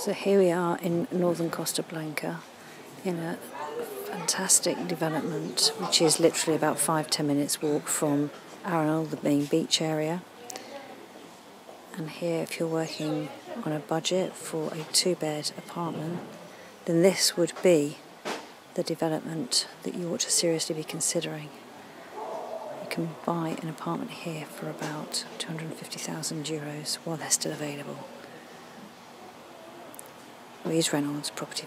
So here we are in northern Costa Blanca in a fantastic development which is literally about five ten minutes walk from Arenal, the main beach area. And here if you're working on a budget for a two bed apartment then this would be the development that you ought to seriously be considering. You can buy an apartment here for about 250,000 euros while they're still available. Louise Reynolds, Property